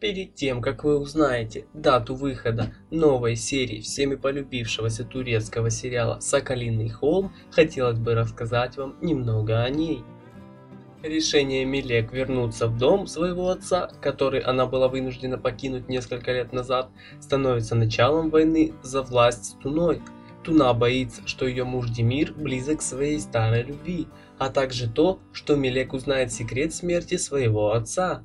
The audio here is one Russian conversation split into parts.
Перед тем, как вы узнаете дату выхода новой серии всеми полюбившегося турецкого сериала «Соколиный холм», хотелось бы рассказать вам немного о ней. Решение Милек вернуться в дом своего отца, который она была вынуждена покинуть несколько лет назад, становится началом войны за власть с Туной. Туна боится, что ее муж Демир близок к своей старой любви, а также то, что Милек узнает секрет смерти своего отца.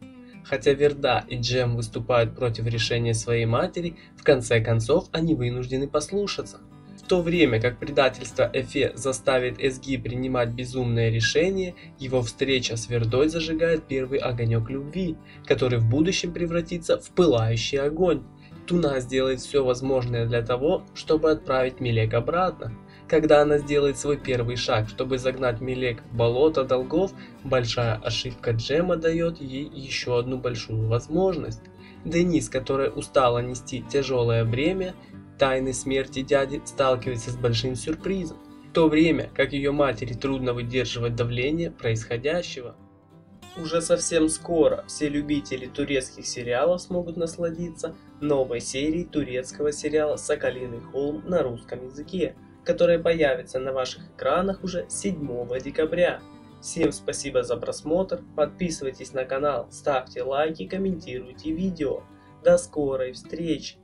Хотя Верда и Джем выступают против решения своей матери, в конце концов они вынуждены послушаться. В то время как предательство Эфе заставит Эсги принимать безумное решение, его встреча с Вердой зажигает первый огонек любви, который в будущем превратится в пылающий огонь. Туна сделает все возможное для того, чтобы отправить Милек обратно. Когда она сделает свой первый шаг, чтобы загнать Милек в болото долгов, большая ошибка Джема дает ей еще одну большую возможность. Денис, которая устала нести тяжелое бремя тайны смерти дяди, сталкивается с большим сюрпризом, в то время как ее матери трудно выдерживать давление происходящего. Уже совсем скоро все любители турецких сериалов смогут насладиться новой серией турецкого сериала «Соколиный холм» на русском языке, которая появится на ваших экранах уже 7 декабря. Всем спасибо за просмотр, подписывайтесь на канал, ставьте лайки, комментируйте видео. До скорой встречи!